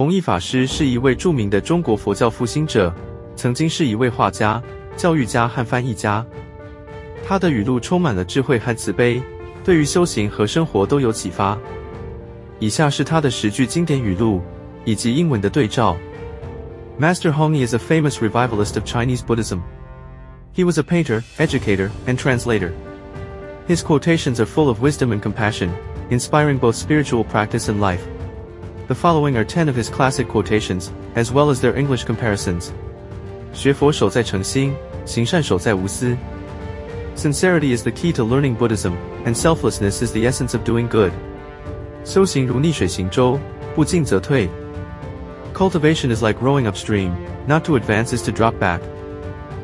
弘一法师是一位着名的中国佛教复兴者，曾经是一位画家、教育家和翻译家。他的语录充满了智慧和慈悲，对于修行和生活都有启发。以下是他的十句经典语录以及英文的对照。Master Hongyi is a famous revivalist of Chinese Buddhism. He was a painter, educator, and translator. His quotations are full of wisdom and compassion, inspiring both spiritual practice and life. The following are 10 of his classic quotations, as well as their English comparisons. 学佛守在诚心，行善守在无私。Sincerity is the key to learning Buddhism, and selflessness is the essence of doing good. 修行如逆水行舟，不进则退。Cultivation is like rowing upstream, not to advance is to drop back.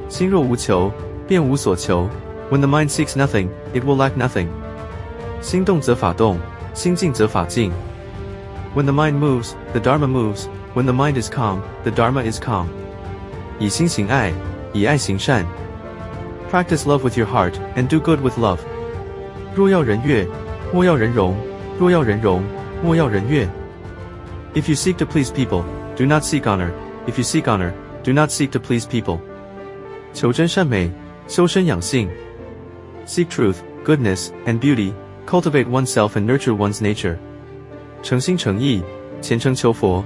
心若无求，便无所求。When the mind seeks nothing, it will lack nothing. 心动则法动，心静则法静。 When the mind moves, the Dharma moves. When the mind is calm, the Dharma is calm. 以心行爱，以爱行善。Practice love with your heart, and do good with love. 若要人悦，莫要人容；若要人容，莫要人悦。If you seek to please people, do not seek honor. If you seek honor, do not seek to please people. 求真善美，修身养性。Seek truth, goodness, and beauty. Cultivate oneself and nurture one's nature. 诚心诚意，虔诚求佛。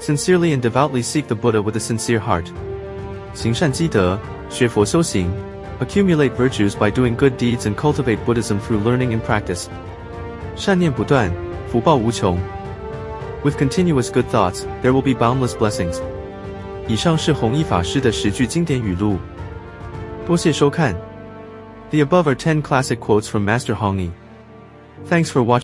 Sincerely and devoutly seek the Buddha with a sincere heart. 行善积德，学佛修行。Accumulate virtues by doing good deeds and cultivate Buddhism through learning and practice. 善念不断，福报无穷。With continuous good thoughts, there will be boundless blessings. 以上是弘一法师的十句经典语录。多谢收看。The above are 10 classic quotes from Master Hongyi. Thanks for watching.